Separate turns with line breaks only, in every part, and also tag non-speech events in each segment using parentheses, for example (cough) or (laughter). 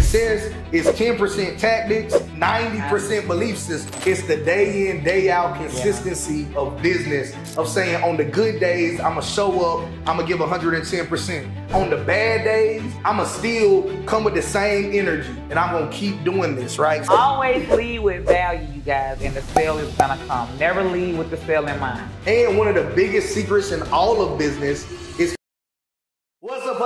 success is 10% tactics, 90% belief system. It's the day in, day out consistency yeah. of business, of saying on the good days, I'ma show up, I'ma give 110%. On the bad days, I'ma still come with the same energy and I'm gonna keep doing this, right?
Always lead with value, you guys, and the sale is gonna come. Never lead with the sale in mind.
And one of the biggest secrets in all of business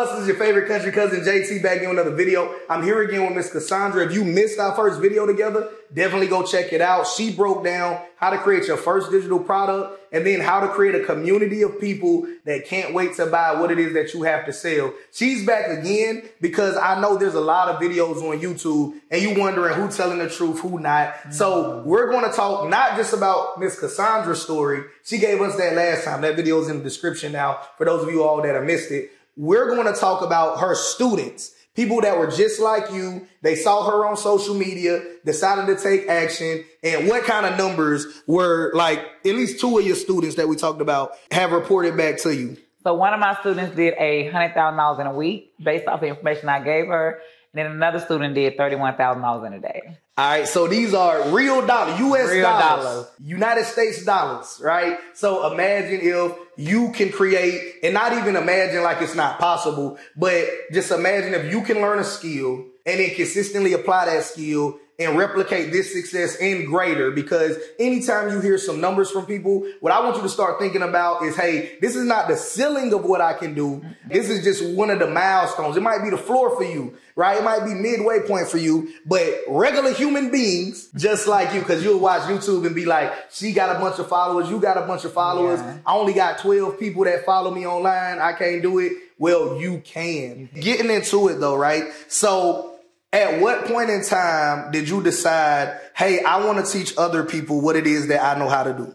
Up, hustlers? Your favorite country cousin JT back in another video. I'm here again with Miss Cassandra. If you missed our first video together, definitely go check it out. She broke down how to create your first digital product and then how to create a community of people that can't wait to buy what it is that you have to sell. She's back again because I know there's a lot of videos on YouTube and you wondering who telling the truth, who not. So we're going to talk not just about Miss Cassandra's story. She gave us that last time. That video is in the description now for those of you all that have missed it we're going to talk about her students, people that were just like you. They saw her on social media, decided to take action, and what kind of numbers were like at least two of your students that we talked about have reported back to you.
So one of my students did a hundred thousand dollars in a week based off the information I gave her. And then another student did thirty-one thousand dollars in a day.
All right, so these are real dollars, U.S. Real dollars, dollars, United States dollars, right? So imagine if you can create, and not even imagine like it's not possible, but just imagine if you can learn a skill and then consistently apply that skill and replicate this success and greater because anytime you hear some numbers from people, what I want you to start thinking about is, hey, this is not the ceiling of what I can do. This is just one of the milestones. It might be the floor for you, right? It might be midway point for you, but regular human beings just like you, because you'll watch YouTube and be like, she got a bunch of followers, you got a bunch of followers. Yeah. I only got 12 people that follow me online. I can't do it. Well, you can. Getting into it though, right? So at what point in time did you decide, hey, I want to teach other people what it is that I know how to do?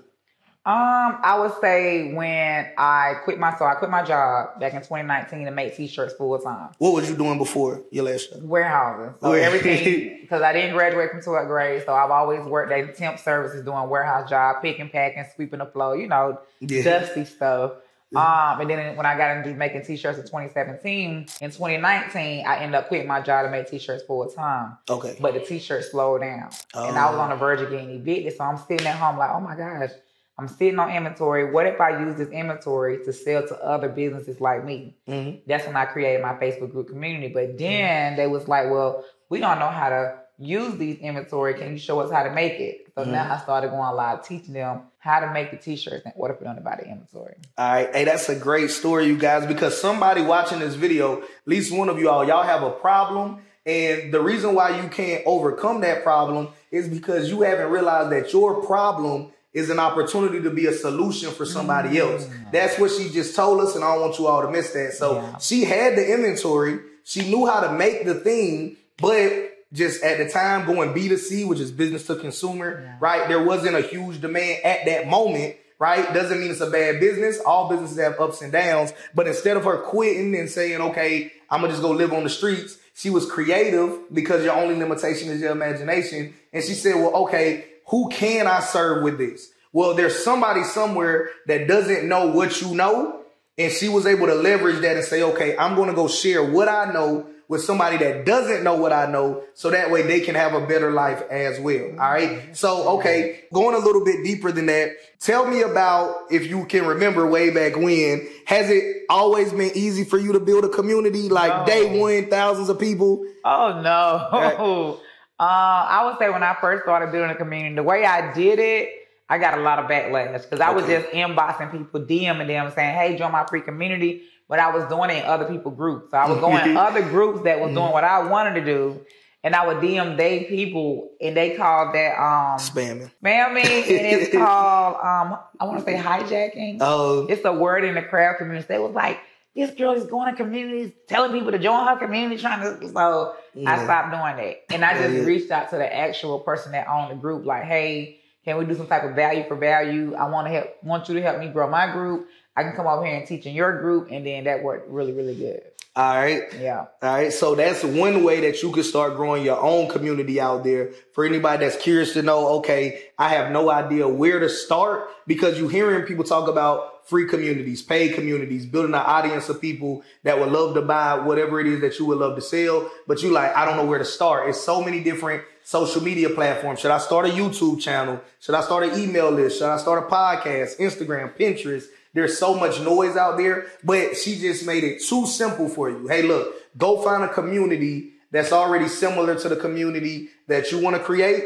Um, I would say when I quit my so I quit my job back in 2019 to make t-shirts full time.
What was you doing before your last job?
Warehousing. So everything (laughs) because I didn't graduate from 12th grade, so I've always worked at temp services doing warehouse job, picking, packing, sweeping the floor, you know, yeah. dusty stuff. Um, and then when I got into making t-shirts in 2017, in 2019, I ended up quitting my job to make t-shirts full time.
Okay.
But the t-shirts slowed down. Oh. And I was on the verge of getting evicted. So I'm sitting at home like, oh my gosh, I'm sitting on inventory. What if I use this inventory to sell to other businesses like me? Mm-hmm. That's when I created my Facebook group community. But then mm-hmm. they was like, well, we don't know how to use these inventory. Can you show us how to make it? So mm-hmm. now I started going live teaching them how to make the t-shirts in order for them to buy the inventory.
All right. Hey, that's a great story, you guys, because somebody watching this video, at least one of you all, y'all have a problem. And the reason why you can't overcome that problem is because you haven't realized that your problem is an opportunity to be a solution for somebody mm-hmm. else. That's what she just told us, and I don't want you all to miss that. So yeah. she had the inventory, she knew how to make the thing, but just at the time going B2C, which is business to consumer, yeah. right? There wasn't a huge demand at that moment, right? Doesn't mean it's a bad business. All businesses have ups and downs. But instead of her quitting and saying, okay, I'm gonna just go live on the streets, she was creative because your only limitation is your imagination. And she said, well, okay, who can I serve with this? Well, there's somebody somewhere that doesn't know what you know. And she was able to leverage that and say, okay, I'm going to go share what I know with somebody that doesn't know what I know so that way they can have a better life as well. All right. So, okay, going a little bit deeper than that, tell me about if you can remember way back when, has it always been easy for you to build a community like no. day one, thousands of people?
Oh, no. (laughs) Uh, I would say when I first started building a community, the way I did it, I got a lot of backlash because I was just inboxing people, DMing them saying, hey, join my free community but I was doing it in other people groups. So I was going (laughs) other groups that was doing what I wanted to do. And I would DM they people and they called that um
spamming.
Spamming and it's (laughs) called um I want to say hijacking.
Oh.
It's a word in the crowd community. They was like, this girl is going to communities, telling people to join her community, trying to so yeah. I stopped doing that. And I just yeah. reached out to the actual person that owned the group, like, hey, can we do some type of value for value? I want to help want you to help me grow my group. I can come over here and teach in your group, and then that worked really, really good.
All right.
Yeah.
All right. So that's one way that you can start growing your own community out there. For anybody that's curious to know, okay, I have no idea where to start because you're hearing people talk about free communities, paid communities, building an audience of people that would love to buy whatever it is that you would love to sell. But you like, I don't know where to start. It's so many different social media platforms. Should I start a YouTube channel? Should I start an email list? Should I start a podcast, Instagram, Pinterest? There's so much noise out there, but she just made it too simple for you. Hey, look, go find a community that's already similar to the community that you want to create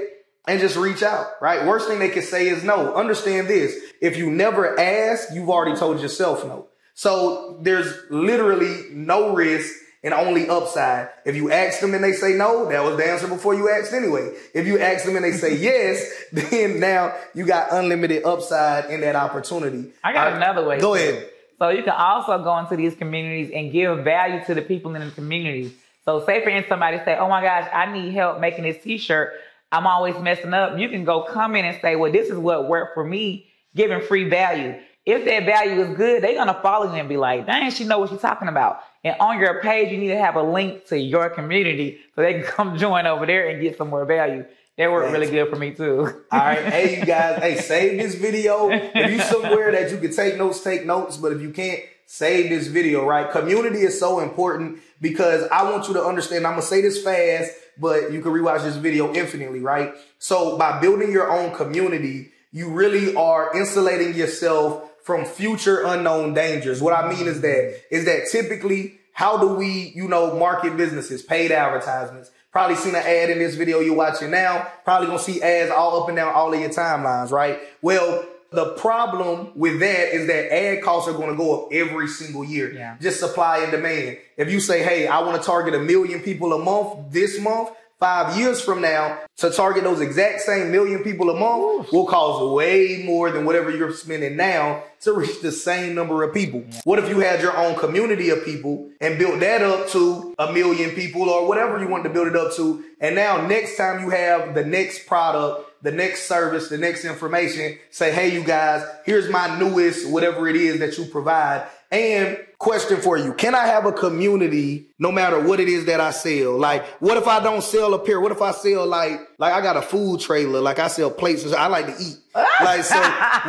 and just reach out, right? Worst thing they can say is no. Understand this. If you never ask, you've already told yourself no. So there's literally no risk and only upside. If you ask them and they say no, that was the answer before you asked anyway. If you ask them and they say (laughs) yes, then now you got unlimited upside in that opportunity.
I got another way.
Go ahead.
So you can also go into these communities and give value to the people in the community. So say for instance, somebody say, oh my gosh, I need help making this t-shirt. I'm always messing up. You can go come in and say, well, this is what worked for me, giving free value. If that value is good, they're gonna follow you and be like, dang, she know what she's talking about. And on your page, you need to have a link to your community so they can (laughs) come join over there and get some more value. That worked really good for me too.
All right. (laughs) Hey, you guys, hey, save this video. If you somewhere that you can take notes, take notes. But if you can't, save this video, right? Community is so important because I want you to understand. I'm going to say this fast, but you can rewatch this video infinitely, right? So by building your own community, you really are insulating yourself from future unknown dangers. What I mean is that, is that typically how do we, you know, market businesses, paid advertisements? Probably seen an ad in this video you're watching now. Probably gonna see ads all up and down all of your timelines, right? Well, the problem with that is that ad costs are going to go up every single year. Yeah. Just supply and demand. If you say, hey, I want to target a million people a month this month, five years from now to target those exact same million people a month will cost way more than whatever you're spending now to reach the same number of people. What if you had your own community of people and built that up to a million people or whatever you want to build it up to? And now next time you have the next product the next service, the next information, say, hey, you guys, here's my newest, whatever it is that you provide. And question for you. Can I have a community no matter what it is that I sell? Like, what if I don't sell a pair? What if I sell like, like I got a food trailer, like I sell plates. I like to eat. (laughs) like, so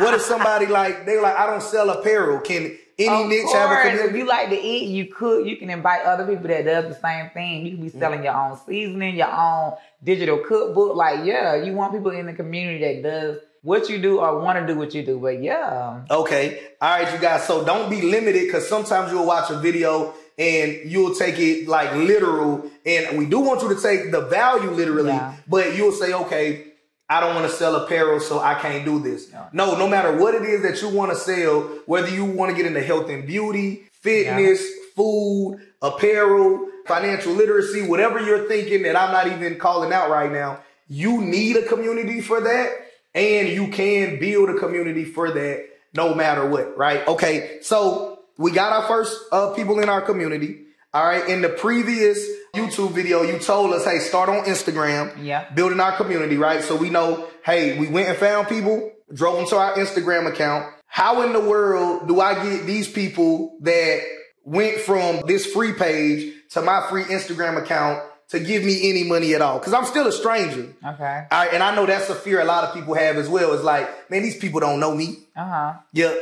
what if somebody like, they like, I don't sell apparel. Can, any
of
niche
course,
have a community?
If you like to eat, you could. You can invite other people that does the same thing. You can be selling mm. your own seasoning, your own digital cookbook. Like, yeah, you want people in the community that does what you do or want to do what you do. But yeah.
Okay. All right, you guys. So don't be limited because sometimes you'll watch a video and you'll take it like literal. And we do want you to take the value literally, yeah. but you'll say, okay, I don't want to sell apparel, so I can't do this. No, no matter what it is that you want to sell, whether you want to get into health and beauty, fitness, yeah. food, apparel, financial literacy, whatever you're thinking that I'm not even calling out right now, you need a community for that. And you can build a community for that no matter what, right? Okay. So we got our first uh, people in our community. All right. In the previous YouTube video, you told us, hey, start on Instagram.
Yeah.
Building our community, right? So we know, hey, we went and found people, drove them to our Instagram account. How in the world do I get these people that went from this free page to my free Instagram account to give me any money at all? Because I'm still a stranger.
Okay.
All right. And I know that's a fear a lot of people have as well. It's like, man, these people don't know me.
Uh huh.
Yep.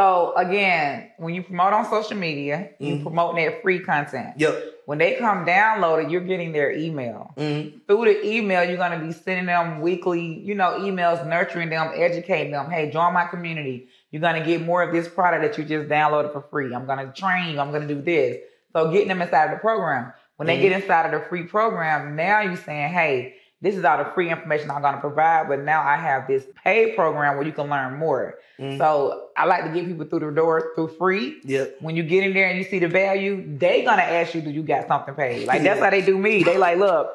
So again, when you promote on social media, you mm-hmm. promote that free content.
Yep.
When they come download it, you're getting their email.
Mm-hmm.
Through the email, you're going to be sending them weekly, you know, emails, nurturing them, educating them. Hey, join my community. You're going to get more of this product that you just downloaded for free. I'm going to train you. I'm going to do this. So getting them inside of the program. When mm-hmm. they get inside of the free program, now you're saying, hey, this is all the free information I'm going to provide, but now I have this paid program where you can learn more. Mm. So I like to get people through the door through free.
Yep.
When you get in there and you see the value, they gonna ask you, do you got something paid? Like that's how they do me. They like, look,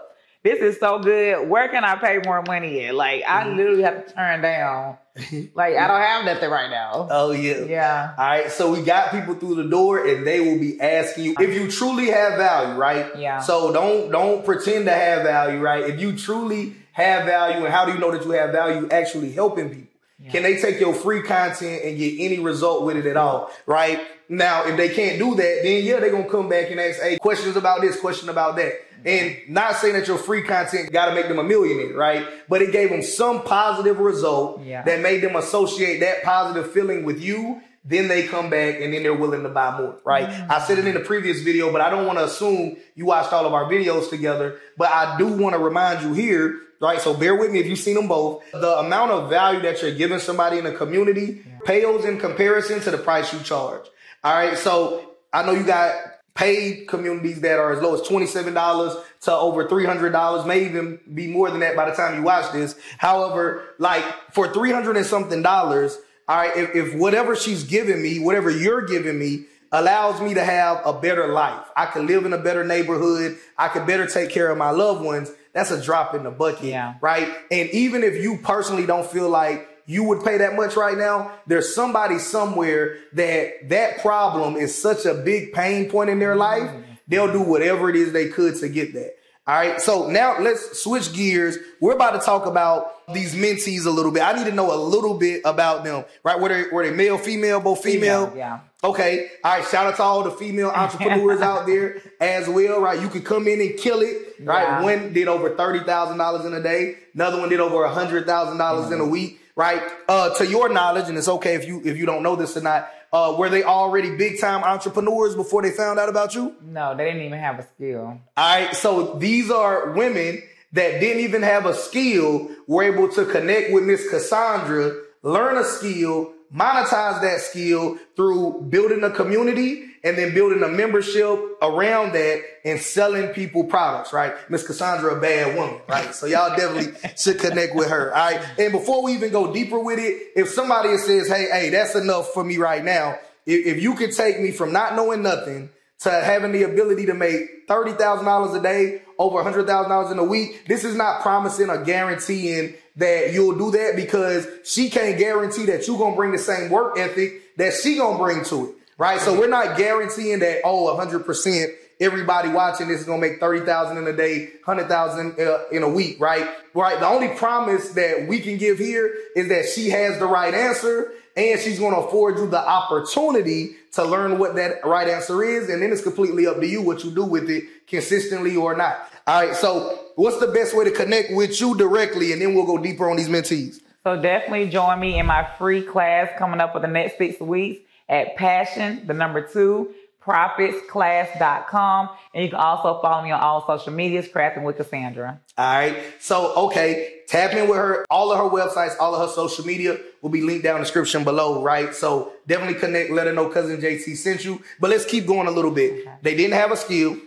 this is so good. Where can I pay more money at? Like I mm-hmm. literally have to turn down. (laughs) like I don't have nothing right now.
Oh yeah.
Yeah.
All right. So we got people through the door and they will be asking you if you truly have value, right?
Yeah.
So don't don't pretend to have value, right? If you truly have value and how do you know that you have value actually helping people? Yeah. Can they take your free content and get any result with it at all? Right? Now, if they can't do that, then yeah, they're gonna come back and ask, hey, questions about this, question about that. And not saying that your free content got to make them a millionaire, right? But it gave them some positive result
yeah.
that made them associate that positive feeling with you then they come back and then they're willing to buy more, right? Mm-hmm. I said it in the previous video, but I don't want to assume you watched all of our videos together. But I do want to remind you here, right? So bear with me if you've seen them both. The amount of value that you're giving somebody in the community yeah. pales in comparison to the price you charge. All right. So I know you got paid communities that are as low as $27 to over $300, may even be more than that by the time you watch this. However, like for 300 and something dollars, all right, if, if whatever she's giving me, whatever you're giving me, allows me to have a better life. I could live in a better neighborhood. I could better take care of my loved ones. That's a drop in the bucket, yeah. right? And even if you personally don't feel like you would pay that much right now, there's somebody somewhere that that problem is such a big pain point in their life. They'll do whatever it is they could to get that. All right. So now let's switch gears. We're about to talk about these mentees a little bit. I need to know a little bit about them, right? Were they, were they male, female, both female? female yeah. Okay. All right. Shout out to all the female (laughs) entrepreneurs out there as well, right? You could come in and kill it, right? Yeah. One did over $30,000 in a day. Another one did over $100,000 mm-hmm. in a week right? Uh, to your knowledge, and it's okay if you if you don't know this or not. Uh, were they already big time entrepreneurs before they found out about you?
No, they didn't even have a skill.
All right, so these are women that didn't even have a skill were able to connect with Miss Cassandra, learn a skill, monetize that skill through building a community and then building a membership around that and selling people products, right? Miss Cassandra, a bad woman, right? So y'all definitely (laughs) should connect with her. All right. And before we even go deeper with it, if somebody says, Hey, hey, that's enough for me right now. If, if you could take me from not knowing nothing to having the ability to make $30,000 a day, over $100,000 in a week, this is not promising or guaranteeing that you'll do that because she can't guarantee that you're to bring the same work ethic that she to bring to it. Right. So we're not guaranteeing that, oh, hundred percent everybody watching this is to make 30,000 in a day, 100,000 uh, in a week. Right. Right. The only promise that we can give here is that she has the right answer and she's going to afford you the opportunity to learn what that right answer is. And then it's completely up to you what you do with it consistently or not. All right. So what's the best way to connect with you directly? And then we'll go deeper on these mentees.
So definitely join me in my free class coming up for the next six weeks at passion, the number two, profitsclass.com. And you can also follow me on all social medias, Crafting with Cassandra.
All right. So, okay. Tap in with her. All of her websites, all of her social media will be linked down in the description below, right? So definitely connect. Let her know cousin JT sent you. But let's keep going a little bit. Okay. They didn't have a skill.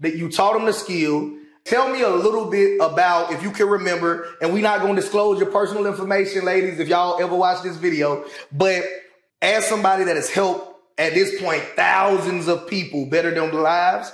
That you taught them the skill. Tell me a little bit about, if you can remember, and we're not going to disclose your personal information, ladies, if y'all ever watch this video, but as somebody that has helped at this point thousands of people better their lives,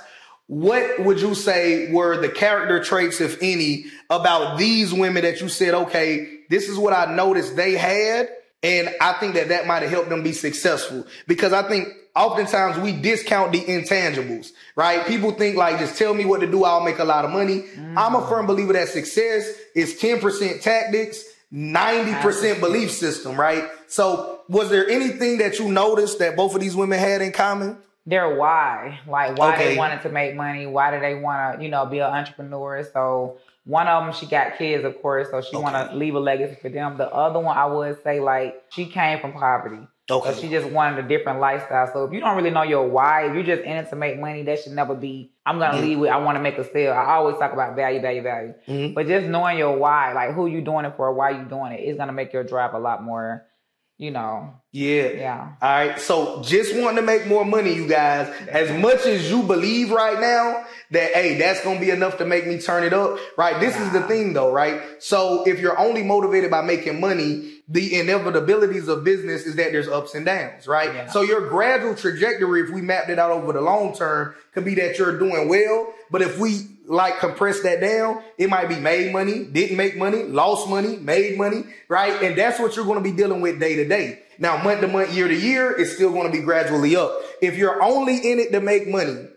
what would you say were the character traits, if any, about these women that you said, okay, this is what I noticed they had, and I think that that might have helped them be successful? Because I think oftentimes we discount the intangibles, right? People think like, just tell me what to do, I'll make a lot of money. Mm. I'm a firm believer that success is 10% tactics, 90% belief system, right? So was there anything that you noticed that both of these women had in common?
Their why, like why okay. they wanted to make money, why did they want to, you know, be an entrepreneur? So one of them, she got kids, of course, so she okay. want to leave a legacy for them. The other one, I would say, like she came from poverty. Okay. So she just wanted a different lifestyle. So if you don't really know your why, if you're just in it to make money, that should never be, I'm gonna mm-hmm. leave with I want to make a sale. I always talk about value, value, value. Mm-hmm. But just knowing your why, like who you doing it for, why you doing it, is gonna make your drive a lot more you know.
Yeah. Yeah. All right. So just wanting to make more money, you guys. As much as you believe right now that, hey, that's going to be enough to make me turn it up, right? This is the thing though, right? So if you're only motivated by making money, the inevitabilities of business is that there's ups and downs, right? Yeah. So your gradual trajectory, if we mapped it out over the long term, could be that you're doing well. But if we like compress that down, it might be made money, didn't make money, lost money, made money, right? And that's what you're going to be dealing with day to day. Now, month to month, year to year, it's still going to be gradually up. If you're only in it to make money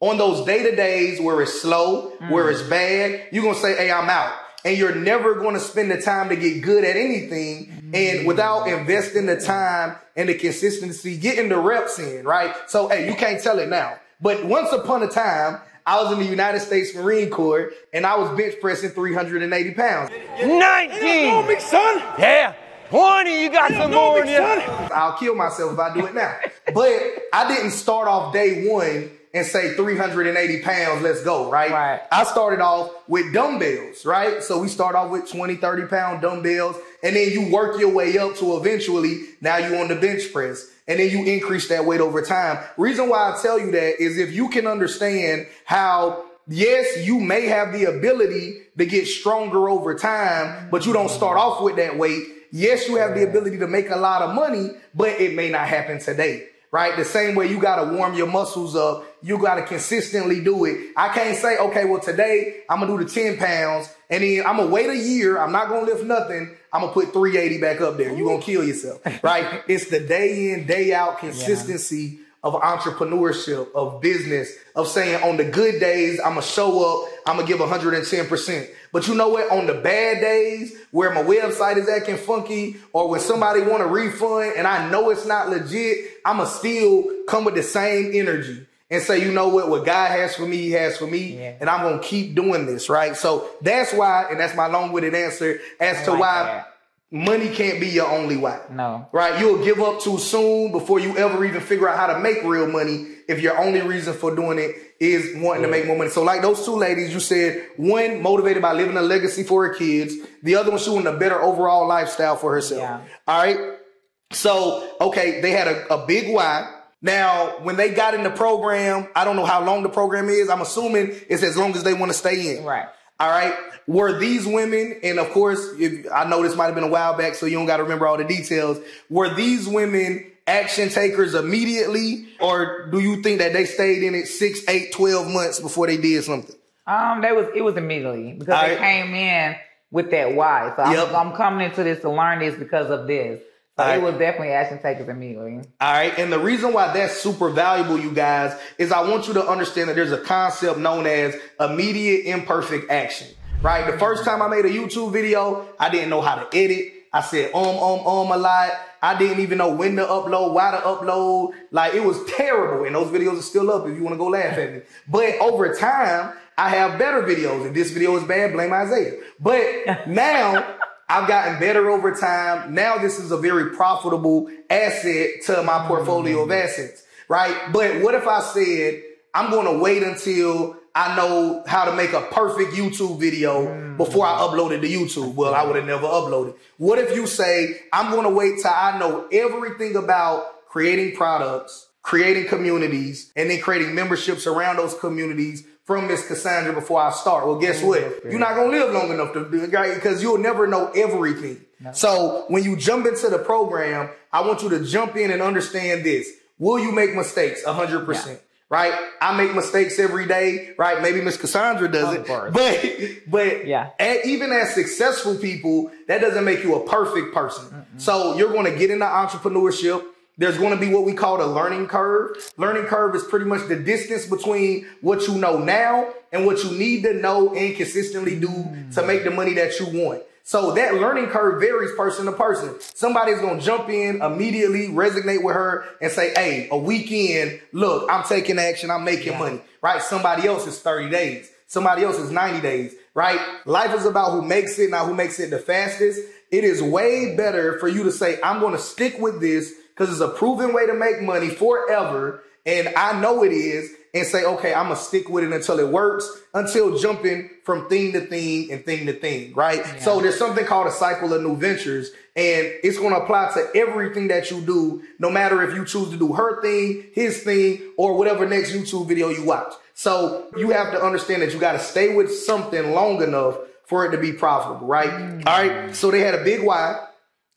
on those day to days where it's slow, mm. where it's bad, you're going to say, Hey, I'm out. And you're never going to spend the time to get good at anything. Mm. And without investing the time and the consistency, getting the reps in, right? So, hey, you can't tell it now. But once upon a time, I was in the United States Marine Corps and I was bench pressing 380 pounds.
19! son! Yeah! Horny, you got some more in you.
I'll kill myself if I do it now. but I didn't start off day one and say 380 pounds, let's go, right?
Right.
I started off with dumbbells, right? So we start off with 20, 30 pound dumbbells, and then you work your way up to eventually now you on the bench press. And then you increase that weight over time. Reason why I tell you that is if you can understand how yes, you may have the ability to get stronger over time, but you don't start off with that weight. Yes, you have the ability to make a lot of money, but it may not happen today right? The same way you got to warm your muscles up, you got to consistently do it. I can't say, okay, well, today I'm going to do the 10 pounds and then I'm going to wait a year. I'm not going to lift nothing. I'm going to put 380 back up there. You're going to kill yourself, (laughs) right? it's the day in, day out consistency. Yeah of entrepreneurship, of business, of saying on the good days, I'm gonna show up, I'm gonna give 110%. But you know what? On the bad days where my website is acting funky or when somebody want a refund and I know it's not legit, I'ma still come with the same energy and say, you know what, what God has for me, he has for me. Yeah. And I'm gonna keep doing this, right? So that's why, and that's my long-winded answer as I to like why that money can't be your only why.
No.
Right? You'll give up too soon before you ever even figure out how to make real money if your only reason for doing it is wanting yeah. to make more money. So like those two ladies, you said one motivated by living a legacy for her kids, the other one showing a better overall lifestyle for herself. Yeah. All right. So, okay, they had a, a big why. Now, when they got in the program, I don't know how long the program is. I'm assuming it's as long as they want to stay in.
Right.
All right. Were these women, and of course, if, I know this might have been a while back, so you don't got to remember all the details. Were these women action takers immediately, or do you think that they stayed in it six, eight, 12 months before they did something?
Um, they was it was immediately because all they right. came in with that why. So yep. I'm, I'm coming into this to learn this because of this. So it was definitely action takers immediately.
All right. And the reason why that's super valuable, you guys, is I want you to understand that there's a concept known as immediate imperfect action. Right? The first time I made a YouTube video, I didn't know how to edit. I said um, um, um a lot. I didn't even know when to upload, why to upload. Like it was terrible. And those videos are still up if you want to go laugh at me. But over time, I have better videos. If this video is bad, blame Isaiah. But (laughs) now I've gotten better over time. Now this is a very profitable asset to my mm-hmm. portfolio of assets, right? But what if I said, I'm going to wait until I know how to make a perfect YouTube video mm-hmm. before I upload it to YouTube. Well, I would have never uploaded. What if you say, I'm going to wait till I know everything about creating products, creating communities, and then creating memberships around those communities from Miss Cassandra before I start. Well, guess what? You're not gonna live long enough to do it, right? Because you'll never know everything. No. So when you jump into the program, I want you to jump in and understand this. Will you make mistakes? hundred yeah. percent. Right? I make mistakes every day, right? Maybe Miss Cassandra does it. But but yeah. even as successful people, that doesn't make you a perfect person. Mm-hmm. So you're gonna get into entrepreneurship there's going to be what we call the learning curve. Learning curve is pretty much the distance between what you know now and what you need to know and consistently do to make the money that you want. So that learning curve varies person to person. Somebody's going to jump in immediately, resonate with her and say, Hey, a weekend, look, I'm taking action. I'm making yeah. money, right? Somebody else is 30 days. Somebody else is 90 days, right? Life is about who makes it, not who makes it the fastest. It is way better for you to say, I'm going to stick with this because it's a proven way to make money forever. And I know it is. And say, okay, I'm to stick with it until it works, until jumping from thing to thing and thing to thing, right? Yeah. So there's something called a cycle of new ventures. And it's going to apply to everything that you do, no matter if you choose to do her thing, his thing, or whatever next YouTube video you watch. So you have to understand that you got to stay with something long enough for it to be profitable, right? Mm. All right. So they had a big why.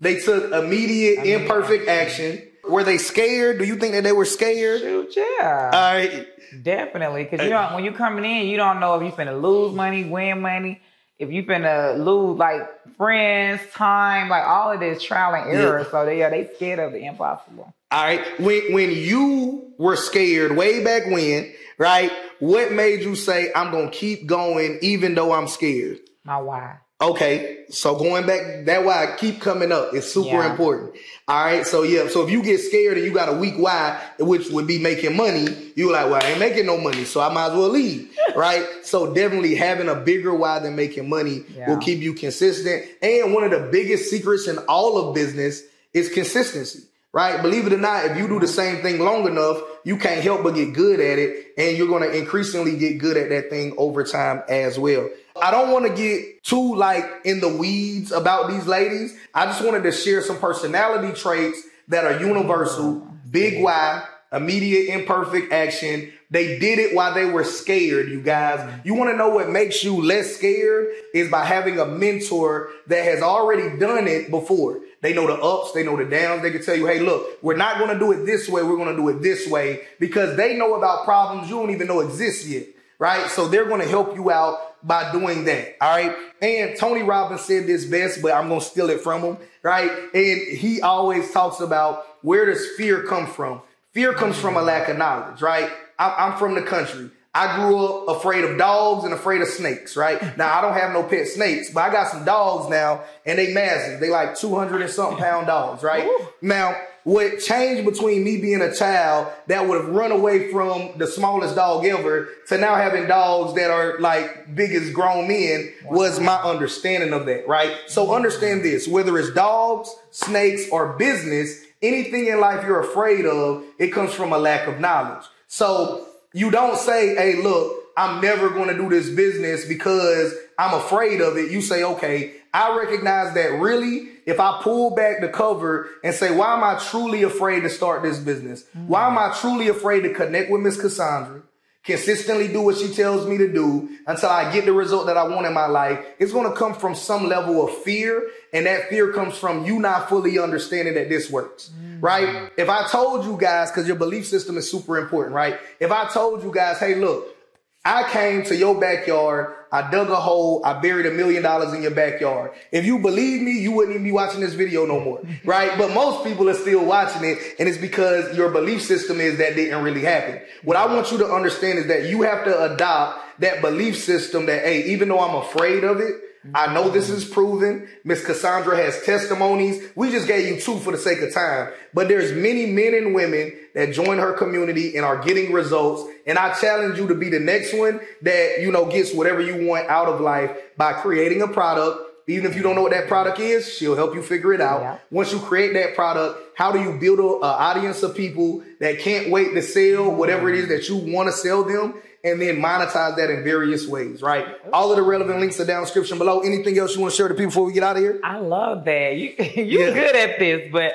They took immediate, imperfect action. Were they scared? Do you think that they were scared?
Shoot, yeah.
All right.
Definitely, because you don't. When you coming in, you don't know if you finna lose money, win money. If you finna lose like friends, time, like all of this trial and error. Yeah. So they yeah, they scared of the impossible.
All right. When when you were scared way back when, right? What made you say I'm gonna keep going even though I'm scared?
My why.
Okay, so going back, that why I keep coming up. It's super yeah. important. All right, so yeah, so if you get scared and you got a weak why, which would be making money, you're like, well, I ain't making no money, so I might as well leave. (laughs) right? So definitely having a bigger why than making money yeah. will keep you consistent. And one of the biggest secrets in all of business is consistency right? Believe it or not, if you do the mm-hmm. same thing long enough, you can't help but get good at it. And you're going to increasingly get good at that thing over time as well. I don't want to get too like in the weeds about these ladies. I just wanted to share some personality traits that are universal, big why, immediate imperfect action. They did it while they were scared, you guys. You want to know what makes you less scared is by having a mentor that has already done it before. They know the ups, they know the downs. They can tell you, hey, look, we're not going to do it this way. We're going to do it this way because they know about problems you don't even know exist yet, right? So they're going to help you out by doing that. All right. And Tony Robbins said this best, but I'm going to steal it from him, right? And he always talks about where does fear come from? Fear comes from a lack of knowledge, right? I'm from the country. I grew up afraid of dogs and afraid of snakes, right? Now I don't have no pet snakes, but I got some dogs now and they massive. They like 200 and something pound dogs, right? Ooh. Now, what changed between me being a child that would have run away from the smallest dog ever to now having dogs that are like big as grown men was my understanding of that, right? So understand this, whether it's dogs, snakes, or business, anything in life you're afraid of, it comes from a lack of knowledge. So you don't say, hey, look, I'm never going to do this business because I'm afraid of it. You say, okay, I recognize that really, if I pull back the cover and say, why am I truly afraid to start this business? Mm-hmm. Why am I truly afraid to connect with Miss Cassandra? consistently do what she tells me to do until I get the result that I want in my life, it's going to come from some level of fear. And that fear comes from you not fully understanding that this works, mm-hmm. right? If I told you guys, cause your belief system is super important, right? If I told you guys, hey, look, I came to your backyard. I dug a hole. I buried a million dollars in your backyard. If you believe me, you wouldn't even be watching this video no more, (laughs) right? But most people are still watching it. And it's because your belief system is that didn't really happen. What I want you to understand is that you have to adopt that belief system that, hey, even though I'm afraid of it, I know this is proven. Miss Cassandra has testimonies. We just gave you two for the sake of time, but there's many men and women that join her community and are getting results. And I challenge you to be the next one that, you know, gets whatever you want out of life by creating a product. Even if you don't know what that product is, she'll help you figure it out. Yeah. Once you create that product, how do you build an audience of people that can't wait to sell whatever it is that you want to sell them? And then monetize that in various ways, right? All of the relevant links are down in description below. Anything else you want to share to people before we get out of here?
I love that. You (laughs) you're yeah. good at this, but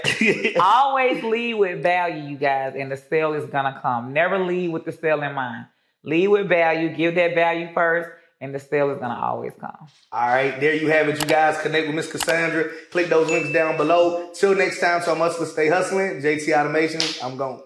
(laughs) always lead with value, you guys, and the sale is gonna come. Never lead with the sale in mind. Lead with value, give that value first, and the sale is gonna always come.
All right, there you have it, you guys. Connect with Miss Cassandra. Click those links down below. Till next time, so I must stay hustling. JT Automation, I'm going.